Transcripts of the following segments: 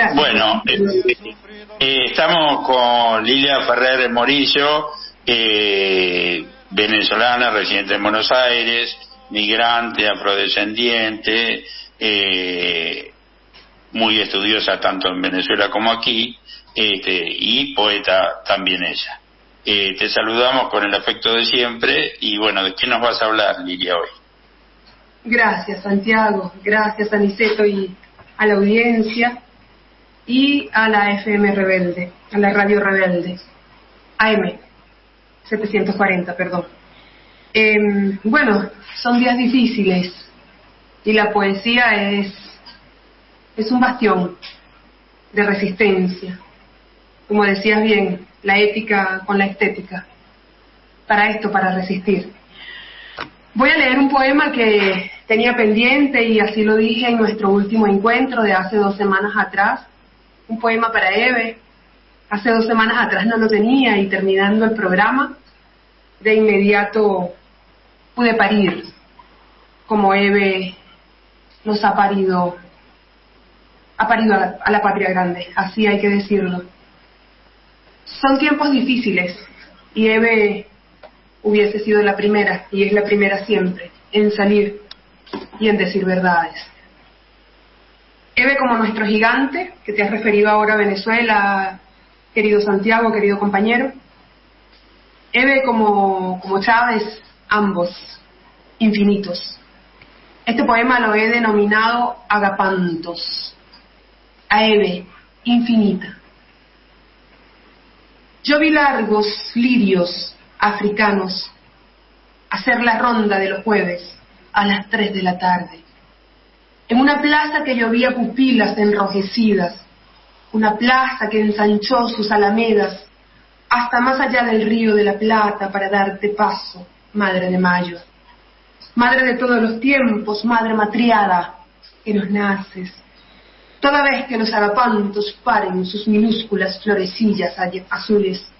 Gracias. Bueno, eh, eh, estamos con Lilia Ferrer Morillo, eh, venezolana, residente en Buenos Aires, migrante, afrodescendiente, eh, muy estudiosa tanto en Venezuela como aquí, este, y poeta también ella. Eh, te saludamos con el afecto de siempre y bueno, ¿de qué nos vas a hablar, Lilia, hoy? Gracias, Santiago. Gracias, Aniceto, y a la audiencia y a la FM Rebelde, a la Radio Rebelde, AM 740, perdón. Em, bueno, son días difíciles y la poesía es, es un bastión de resistencia. Como decías bien, la ética con la estética. Para esto, para resistir. Voy a leer un poema que tenía pendiente y así lo dije en nuestro último encuentro de hace dos semanas atrás. Un poema para Eve. Hace dos semanas atrás no lo tenía y terminando el programa, de inmediato pude parir como Eve nos ha parido, ha parido a la, a la patria grande, así hay que decirlo. Son tiempos difíciles y Eve hubiese sido la primera, y es la primera siempre, en salir y en decir verdades. Eve como nuestro gigante, que te has referido ahora a Venezuela, querido Santiago, querido compañero. Eve como, como Chávez, ambos, infinitos. Este poema lo he denominado Agapantos, a Eve, infinita. Yo vi largos lirios africanos hacer la ronda de los jueves a las tres de la tarde, en una plaza que llovía pupilas enrojecidas, una plaza que ensanchó sus alamedas hasta más allá del río de la Plata para darte paso, Madre de Mayo. Madre de todos los tiempos, Madre matriada, que nos naces. Toda vez que los agapantos paren sus minúsculas florecillas azules,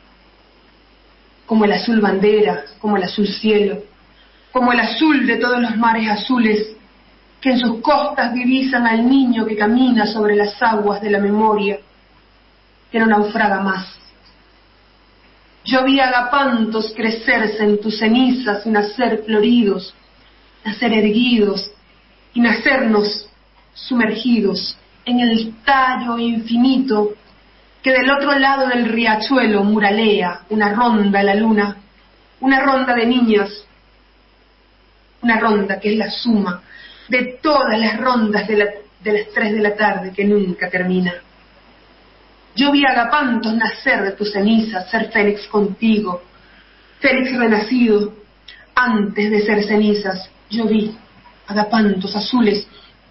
como el azul bandera, como el azul cielo, como el azul de todos los mares azules que en sus costas divisan al niño que camina sobre las aguas de la memoria, que no naufraga más. Yo vi agapantos crecerse en tus cenizas y nacer floridos, nacer erguidos y nacernos sumergidos en el tallo infinito que del otro lado del riachuelo muralea una ronda a la luna, una ronda de niños, una ronda que es la suma de todas las rondas de, las tres de la tarde que nunca termina. Yo vi agapantos nacer de tus cenizas, ser Félix contigo, Félix renacido, antes de ser cenizas, yo vi agapantos azules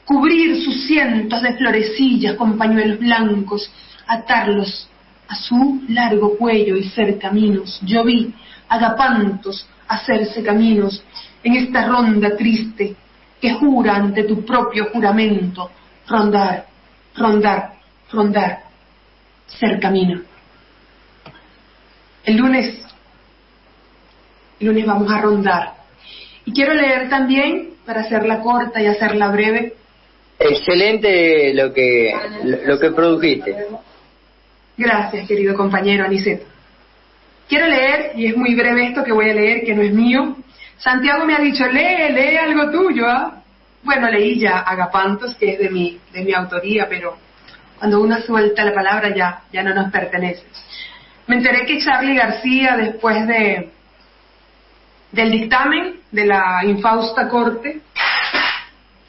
cubrir sus cientos de florecillas con pañuelos blancos, atarlos a su largo cuello y ser caminos. Yo vi agapantos hacerse caminos en esta ronda triste que jura ante tu propio juramento rondar, rondar, rondar, ser camino. El lunes, el lunes vamos a rondar. Y quiero leer también, para hacerla corta y hacerla breve. Excelente lo que, lo que produjiste. Gracias, querido compañero Aniceto. Quiero leer, y es muy breve esto que voy a leer, que no es mío. Santiago me ha dicho, lee, lee algo tuyo. ¿ah? Bueno, leí ya Agapantos, que es de mi, de mi autoría, pero cuando uno suelta la palabra ya, ya no nos pertenece. Me enteré que Charlie García, después de, del dictamen de la infausta corte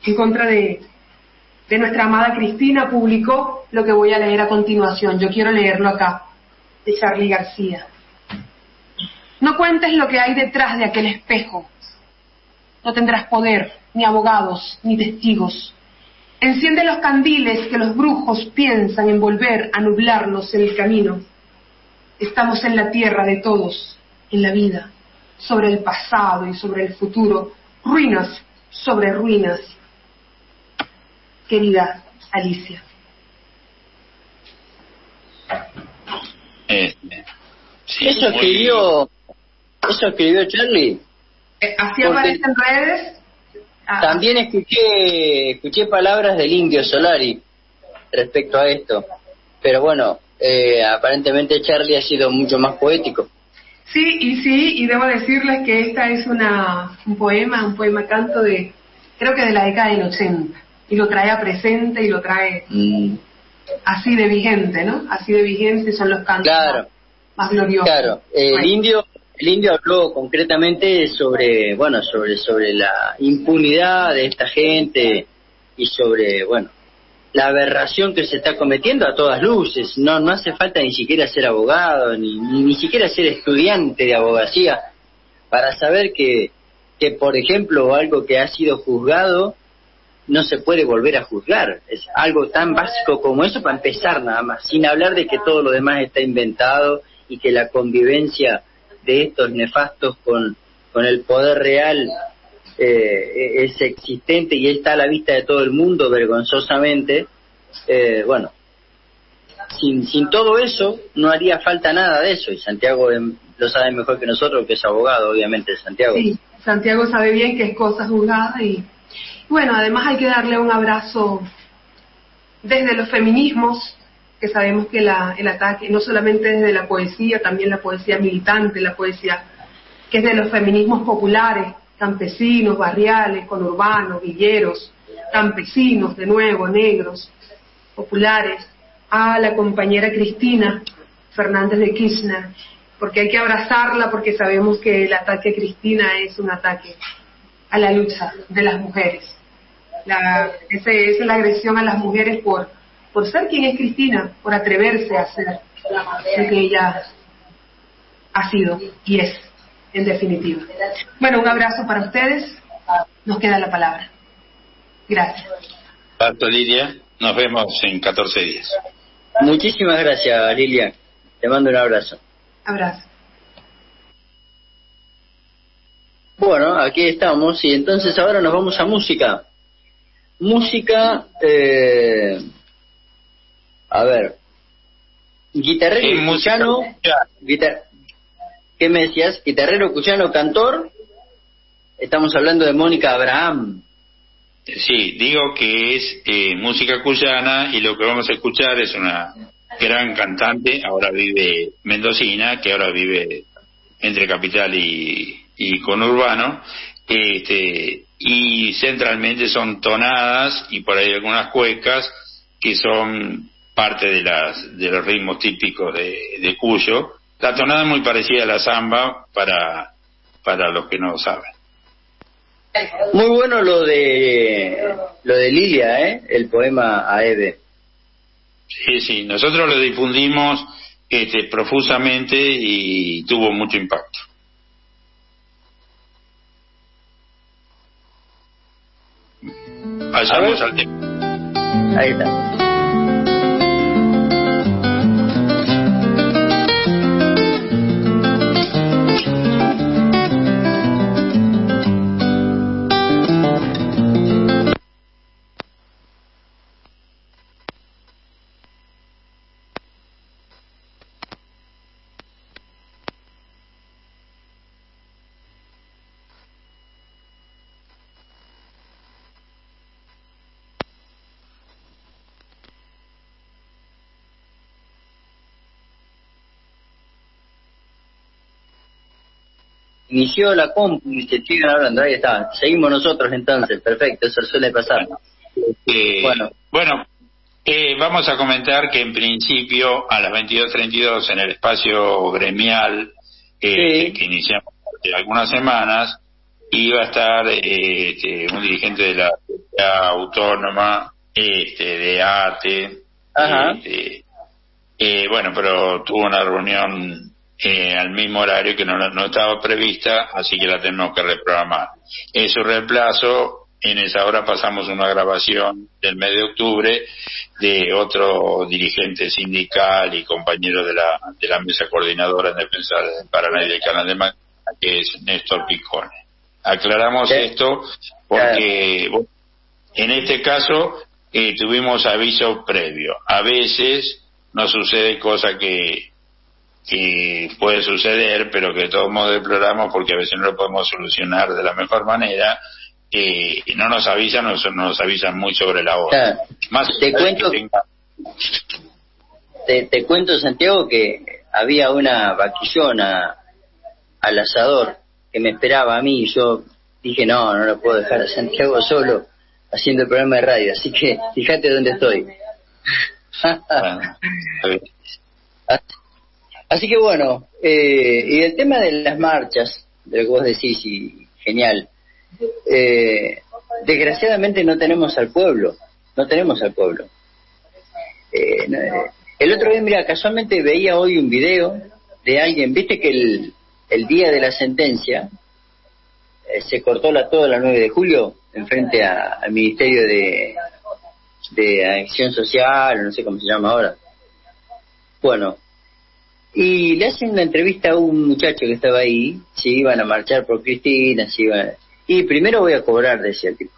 en contra de, de nuestra amada Cristina, publicó lo que voy a leer a continuación. Yo quiero leerlo acá, de Charlie García. No cuentes lo que hay detrás de aquel espejo. No tendrás poder, ni abogados, ni testigos. Enciende los candiles que los brujos piensan en volver a nublarnos en el camino. Estamos en la tierra de todos, en la vida, sobre el pasado y sobre el futuro, ruinas sobre ruinas. Querida Alicia. Este, sí, Eso muy- escribió, eso escribió Charlie. Eh, Así Porque- aparece en redes. Ah, También escuché, escuché palabras del Indio Solari. respecto a esto. Pero bueno, eh, aparentemente Charlie ha sido mucho más poético. Sí, y sí, y debo decirles que esta es una, un poema, un poema canto de, creo que de la década del 80, y lo trae a presente y lo trae mm. así de vigente, ¿no? Así de vigente son los cantos más, gloriosos. Claro, el indio el habló concretamente sobre, bueno, sobre, sobre la impunidad de esta gente y sobre, bueno, la aberración que se está cometiendo a todas luces. No, no hace falta ni siquiera ser abogado, ni, ni, siquiera ser estudiante de abogacía para saber que, que, por ejemplo, algo que ha sido juzgado no se puede volver a juzgar. Es algo tan básico como eso para empezar nada más, sin hablar de que todo lo demás está inventado y que la convivencia de estos nefastos con, con el poder real eh, es existente y está a la vista de todo el mundo vergonzosamente, eh, bueno, sin, sin todo eso no haría falta nada de eso y Santiago em, lo sabe mejor que nosotros, que es abogado, obviamente, Santiago. Sí, Santiago sabe bien que es cosa juzgada y bueno, además hay que darle un abrazo desde los feminismos, que sabemos que la, el ataque, no solamente desde la poesía, también la poesía militante, la poesía que es de los feminismos populares, campesinos, barriales, conurbanos, villeros, campesinos, de nuevo, negros, populares, a la compañera Cristina Fernández de Kirchner, porque hay que abrazarla porque sabemos que el ataque a Cristina es un ataque a la lucha de las mujeres. Ese, es la agresión a las mujeres por por ser quien es Cristina, por atreverse a ser lo que ella ha sido y es, en definitiva. Bueno, un abrazo para ustedes. Nos queda la palabra. Gracias. Tanto Lilia, nos vemos en 14 días. Muchísimas gracias, Lilia. Te mando un abrazo. Abrazo. Bueno, aquí estamos y entonces ahora nos vamos a música. Música eh, a ver, guitarrero cuchano, ¿qué me decías? Guitarrero cuchano, cantor. Estamos hablando de Mónica Abraham. Sí, digo que es eh, música cuyana y lo que vamos a escuchar es una gran cantante, ahora vive mendocina, que ahora vive entre capital y, y conurbano, este, y centralmente son tonadas y por ahí algunas cuecas que son parte de, las, de los ritmos típicos de, Cuyo. La tonada es muy parecida a la samba para, para los que no saben. Muy bueno lo de lo de Lilia, ¿eh? el poema a Eve. Sí, sí, nosotros lo difundimos este, profusamente y tuvo mucho impacto. Pasamos al tema. Ahí está. Inició la compu y se siguen hablando, ahí está. Seguimos nosotros entonces, perfecto, eso suele pasar. Eh, bueno, bueno eh, vamos a comentar que en principio a las 22.32 en el espacio gremial eh, que iniciamos hace algunas semanas iba a estar este, un dirigente de la autónoma este, de ATE. Este, bueno, pero tuvo una reunión eh, al mismo horario que no, no, estaba prevista, así que la tenemos que reprogramar. En su reemplazo, en esa hora pasamos una grabación del mes de octubre de otro dirigente sindical y compañero de la, de la mesa coordinadora en defensa del Paraná y del Canal de Magdalena, que es Néstor Picone. Aclaramos esto porque en este caso eh, tuvimos aviso previo. A veces no sucede cosa que que puede suceder, pero que de todos modos deploramos porque a veces no lo podemos solucionar de la mejor manera, y no nos avisan, no nos avisan muy sobre la hora. Más te cuento, te, te cuento, Santiago, que había una vaquillona al asador que me esperaba a mí y yo dije, no, no lo puedo dejar a Santiago solo haciendo el programa de radio, así que fíjate dónde estoy. así que bueno, eh, y el tema de las marchas, de lo que vos decís, y genial, eh, desgraciadamente no tenemos al pueblo, no tenemos al pueblo. Eh, el otro día, mira, casualmente veía hoy un video de alguien, viste que el, el día de la sentencia eh, se cortó la toda la 9 de julio en frente al Ministerio de, de Acción Social, no sé cómo se llama ahora. Bueno, y le hacen una entrevista a un muchacho que estaba ahí, si iban a marchar por Cristina, si iban... Y primero voy a cobrar, decía el tipo.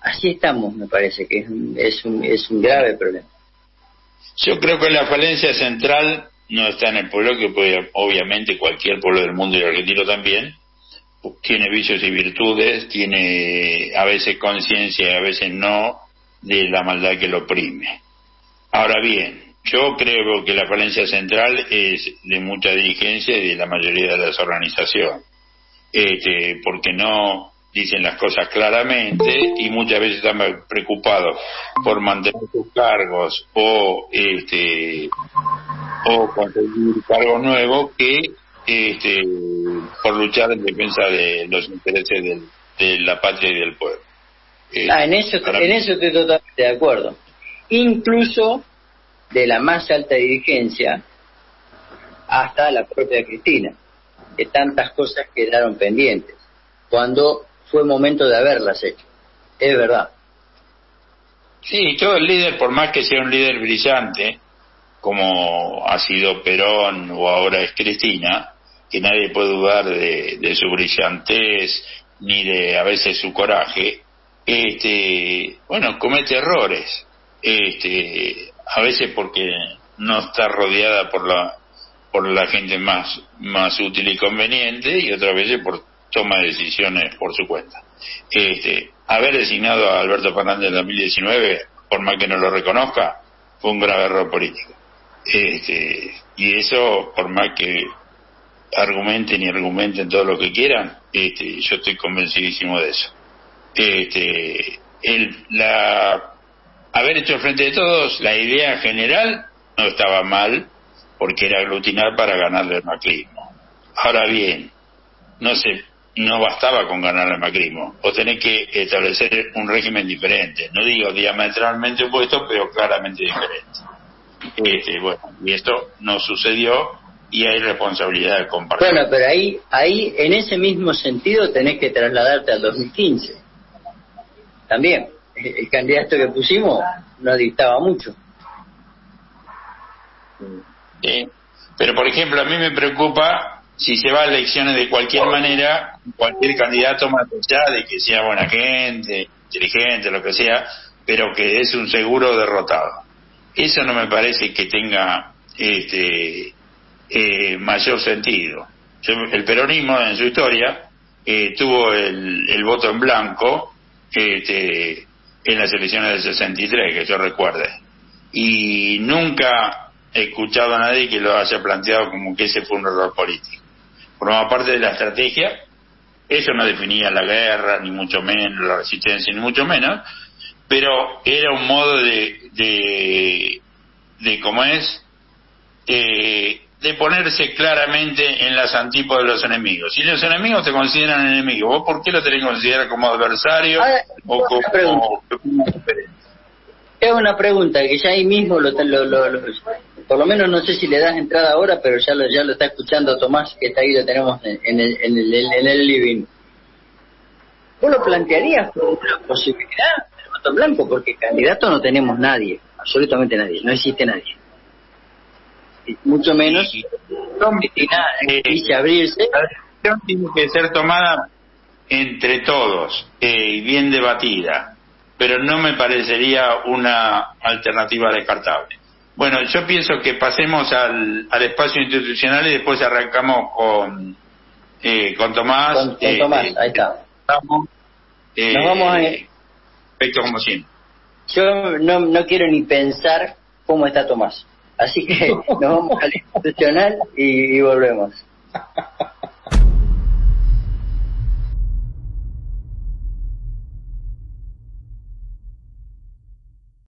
Así estamos, me parece que es un, es un, es un grave problema. Yo creo que la falencia central no está en el pueblo, que puede, obviamente cualquier pueblo del mundo y argentino también, tiene vicios y virtudes, tiene a veces conciencia y a veces no de la maldad que lo oprime. Ahora bien, yo creo que la falencia central es de mucha dirigencia y de la mayoría de las organizaciones, este, porque no dicen las cosas claramente y muchas veces están preocupados por mantener sus cargos o este o conseguir cargos nuevos que este, por luchar en defensa de los intereses de la patria y del pueblo. Eh, ah, en eso, en eso estoy totalmente de acuerdo. Incluso de la más alta dirigencia hasta la propia Cristina, que tantas cosas quedaron pendientes, cuando fue momento de haberlas hecho. Es verdad. Sí, todo el líder, por más que sea un líder brillante, como ha sido Perón o ahora es Cristina, que nadie puede dudar de, su brillantez ni de a veces su coraje, este, bueno, comete errores, este, a veces porque no está rodeada por la por la gente más más útil y conveniente y otras veces por toma decisiones por su cuenta. Este, haber designado a Alberto Fernández en 2019, por más que no lo reconozca, fue un grave error político. Este, y eso, por más que argumenten y argumenten todo lo que quieran, este, yo estoy convencidísimo de eso. Este, el, la, haber hecho frente de todos, la idea general no estaba mal, porque era aglutinar para ganarle el macrismo. Ahora bien, no se, no bastaba con ganar el macrismo, o tenés que establecer un régimen diferente, no digo diametralmente opuesto, pero claramente diferente. Este, bueno, y esto no sucedió y hay responsabilidad compartida. Bueno, pero ahí, ahí, en ese mismo sentido, tenés que trasladarte al 2015. También, el candidato que pusimos no dictaba mucho. Pero, por ejemplo, a mí me preocupa si se va a elecciones de cualquier manera, cualquier candidato más allá de que sea buena gente, inteligente, lo que sea, pero que es un seguro derrotado. Eso no me parece que tenga este, eh, mayor sentido. El peronismo en su historia eh, tuvo el, voto en blanco este, en las elecciones del 63, que yo recuerde. Y nunca he escuchado a nadie que lo haya planteado como que ese fue un error político. Formaba parte de la estrategia, eso no definía la guerra, ni mucho menos la resistencia, ni mucho menos, pero era un modo de, de, de cómo es, eh, de ponerse claramente en las antípodas de los enemigos. Si los enemigos te consideran enemigos, ¿vos por qué lo tenés que considerar como adversario o como... Es una pregunta que ya ahí mismo, lo, por lo menos no sé si le das entrada ahora, pero ya lo, ya lo está escuchando Tomás, que está ahí, lo tenemos en, el, en, el, en el living. ¿Vos lo plantearías como una posibilidad del voto blanco? Porque candidato no tenemos nadie, absolutamente nadie, no existe nadie mucho menos Cristina eh, abrirse. La decisión tiene que ser tomada entre todos eh, y bien debatida, pero no me parecería una alternativa descartable. Bueno, yo pienso que pasemos al, al espacio institucional y después arrancamos con eh, con Tomás. Con, Tomás, ahí está. Nos vamos a... Perfecto como siempre. yo no, no quiero ni pensar cómo está Tomás. Así que nos vamos al institucional y volvemos.